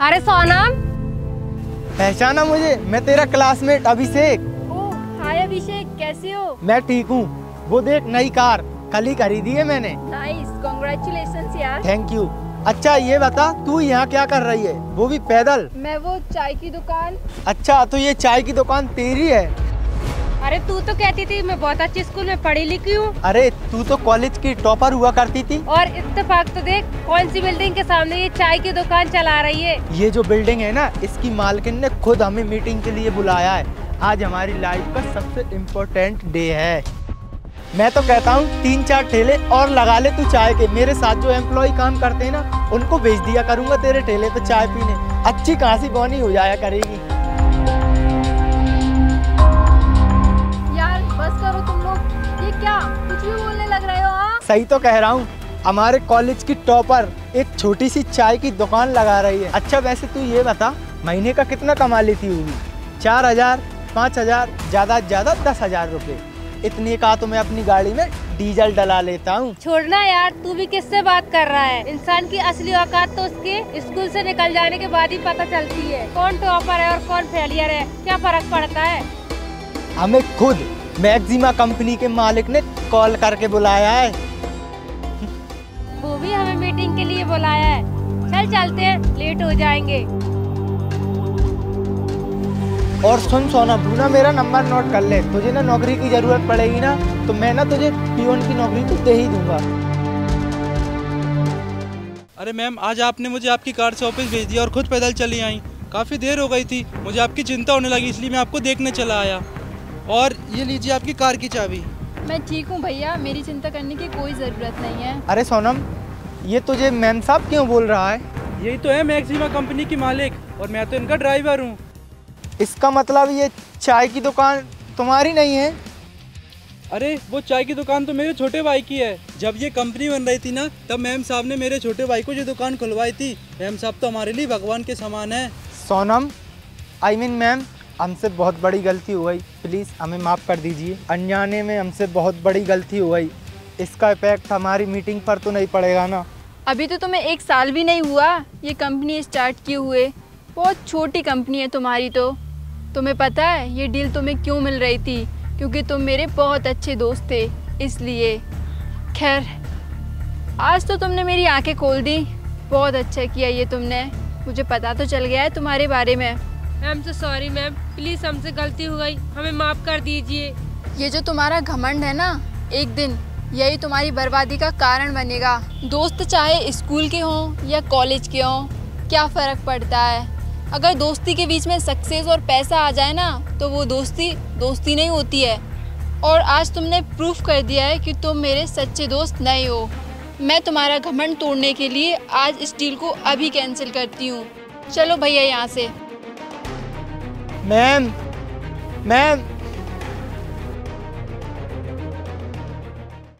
अरे सोनम पहचाना मुझे मैं तेरा क्लासमेट अभिषेक। हाय अभिषेक कैसे हो? मैं ठीक हूँ। वो देख नई कार कल ही खरीदी है मैंने। नाइस यार। थैंक यू अच्छा ये बता तू यहाँ क्या कर रही है? वो भी पैदल? मैं वो चाय की दुकान। अच्छा तो ये चाय की दुकान तेरी है? अरे तू तो कहती थी मैं बहुत अच्छे स्कूल में पढ़ी लिखी हूँ। अरे तू तो कॉलेज की टॉपर हुआ करती थी। और इतफाक तो देख कौन सी बिल्डिंग के सामने ये चाय की दुकान चला रही है? ये जो बिल्डिंग है ना इसकी मालकिन ने खुद हमें मीटिंग के लिए बुलाया है। आज हमारी लाइफ का सबसे इम्पोर्टेंट डे है। मैं तो कहता हूँ तीन चार ठेले और लगा ले तू चाय के। मेरे साथ जो एम्प्लॉय काम करते हैं ना उनको भेज दिया करूँगा तेरे ठेले पे चाय पीने। अच्छी खासी बोनी हो जाया करेगी। सही तो कह रहा हूँ हमारे कॉलेज की टॉपर एक छोटी सी चाय की दुकान लगा रही है। अच्छा वैसे तू ये बता महीने का कितना कमा लेती होगी चार हज़ार पाँच हज़ार ज़्यादा से ज़्यादा दस हज़ार रुपये। इतनी का तो मैं अपनी गाड़ी में डीजल डला लेता हूँ। छोड़ना यार तू भी किससे बात कर रहा है? इंसान की असली औकात तो उसके स्कूल से निकल जाने के बाद ही पता चलती है। कौन टॉपर है और कौन फेलियर है? क्या फ़र्क पड़ता है? हमें खुद मैक्सिमा कंपनी के मालिक ने कॉल करके बुलाया है। लिए बुलाया है। चल चलते हैं लेट हो जाएँगे। और सुन सोना तू ना मेरा नंबर नोट कर ले। तुझे ना नौकरी की ज़रूरत पड़ेगी ना तो मैं ना तुझे पीओन की नौकरी तो दे ही दूँगा। अरे मैम आज आपने मुझे आपकी कार से ऑफ़िस भेज दिया और खुद पैदल चली आई। काफ़ी देर हो गई थी मुझे आपकी चिंता होने लगी इसलिए मैं आपको देखने चला आया। और ये लीजिए आपकी कार की चाबी। मैं ठीक हूँ भैया मेरी चिंता करने की कोई ज़रूरत नहीं है। अरे सोनम ये तुझे मैम साहब क्यों बोल रहा है? यही तो है मैक्सिमा कंपनी की मालिक और मैं तो इनका ड्राइवर हूँ। इसका मतलब ये चाय की दुकान तुम्हारी नहीं है? अरे वो चाय की दुकान तो मेरे छोटे भाई की है। जब ये कंपनी बन रही थी ना तब मैम साहब ने मेरे छोटे भाई को जो दुकान खुलवाई थी मैम साहब तो हमारे लिए भगवान के समान है। सोनम आई मीन मैम हमसे बहुत बड़ी गलती हो गई। प्लीज़ हमें माफ़ कर दीजिए। अनजाने में हमसे बहुत बड़ी गलती हो गई। इसका इफ़ेक्ट हमारी मीटिंग पर तो नहीं पड़ेगा ना। अभी तो तुम्हें एक साल भी नहीं हुआ। ये कंपनी स्टार्ट किए हुए? बहुत छोटी कंपनी है तुम्हारी तो। तुम्हें पता है ये डील तुम्हें क्यों मिल रही थी? क्योंकि तुम मेरे बहुत अच्छे दोस्त थे इसलिए। खैर आज तो तुमने मेरी आँखें खोल दी। बहुत अच्छा किया ये तुमने। मुझे पता तो चल गया है तुम्हारे बारे में। मैम से सॉरी मैम प्लीज़ हमसे गलती हो गई। हमें माफ़ कर दीजिए। ये जो तुम्हारा घमंड है ना एक दिन यही तुम्हारी बर्बादी का कारण बनेगा। दोस्त चाहे स्कूल के हों या कॉलेज के हों, क्या फ़र्क पड़ता है? अगर दोस्ती के बीच में सक्सेस और पैसा आ जाए ना तो वो दोस्ती दोस्ती नहीं होती है। और आज तुमने प्रूफ कर दिया है कि तुम मेरे सच्चे दोस्त नहीं हो। मैं तुम्हारा घमंड तोड़ने के लिए आज इस डील को अभी कैंसिल करती हूँ। चलो भैया यहाँ से। Ma'am ma'am